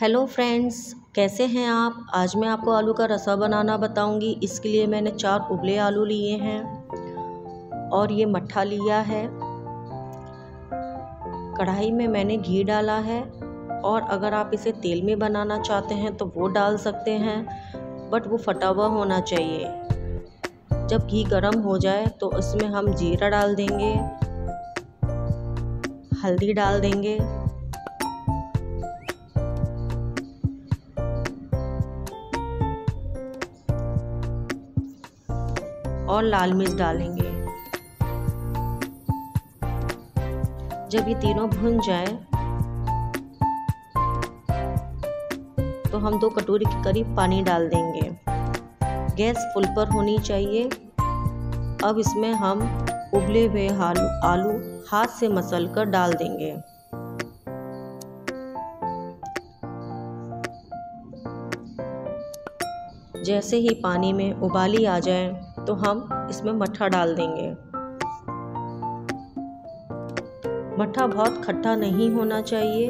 Hello friends, कैसे हैं आप? आज मैं आपको आलू का रसा बनाना बताऊँगी। इसके लिए मैंने चार उबले आलू लिए हैं और ये मट्ठा लिया है। कढ़ाई में मैंने घी डाला है और अगर आप इसे तेल में बनाना चाहते हैं तो वो डाल सकते हैं, बट वो फटा हुआ होना चाहिए। जब घी गर्म हो जाए तो उसमें हम जीरा डाल देंगे, हल्दी डाल देंगे और लाल मिर्च डालेंगे। जब ये तीनों भुन जाए तो हम दो कटोरी के करीब पानी डाल देंगे। गैस फुल पर होनी चाहिए। अब इसमें हम उबले हुए आलू आलू हाथ से मसल कर डाल देंगे। जैसे ही पानी में उबाली आ जाए तो हम इसमें मट्ठा डाल देंगे। मट्ठा बहुत खट्टा नहीं होना चाहिए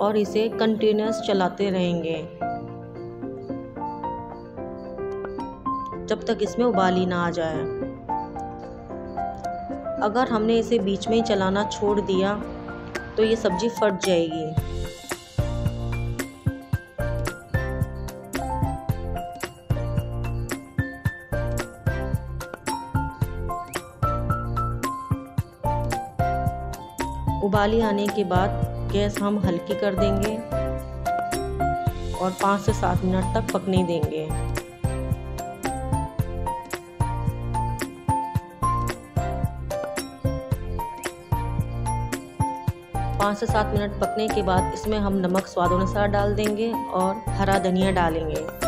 और इसे कंटिन्यूस चलाते रहेंगे। जब तक इसमें उबाली ना आ जाए। अगर हमने इसे बीच में ही चलाना छोड़ दिया तो ये सब्ज़ी फट जाएगी। उबाली आने के बाद गैस हम हल्की कर देंगे और पाँच से सात मिनट तक पकने देंगे। पाँच से सात मिनट पकने के बाद इसमें हम नमक स्वाद अनुसार डाल देंगे और हरा धनिया डालेंगे।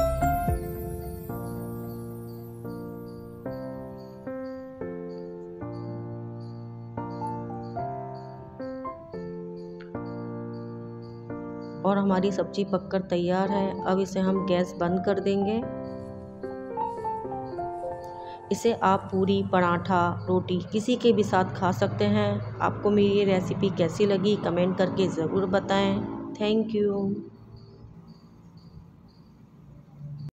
और हमारी सब्ज़ी पककर तैयार है। अब इसे हम गैस बंद कर देंगे। इसे आप पूरी, पराठा, रोटी किसी के भी साथ खा सकते हैं। आपको मेरी ये रेसिपी कैसी लगी, कमेंट करके ज़रूर बताएँ। Thank you